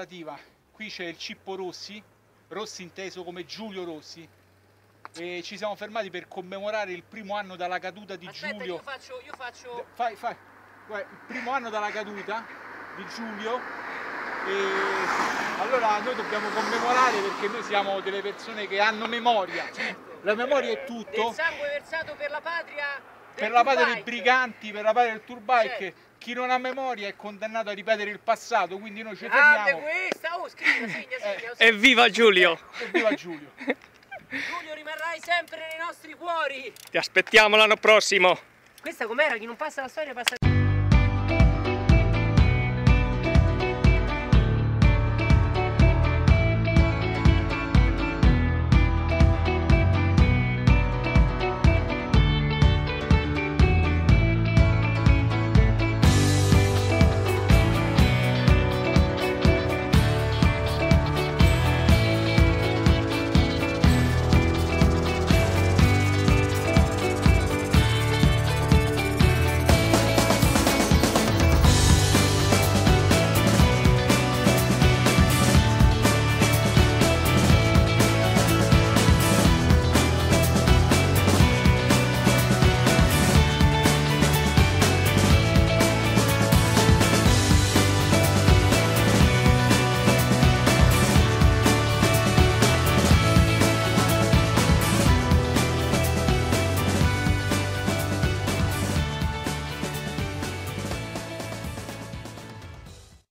commemorativa. Qui c'è il Cippo Rossi, Rossi inteso come Giulio Rossi. E ci siamo fermati per commemorare il primo anno dalla caduta di Aspetta, Giulio. io faccio, io faccio... Fai, fai. Guarda, il primo anno dalla caduta di Giulio. E allora noi dobbiamo commemorare perché noi siamo delle persone che hanno memoria. La memoria è tutto. Del sangue versato per la patria Per la patria dei briganti, per la patria del turbike, Certo. Chi non ha memoria è condannato a ripetere il passato, quindi noi ci Ah, fermiamo. questa, oh, scriva, segna, segna. Evviva Giulio! Evviva Giulio! Giulio rimarrai sempre nei nostri cuori. Ti aspettiamo l'anno prossimo! Questa com'era? Chi non passa la storia passa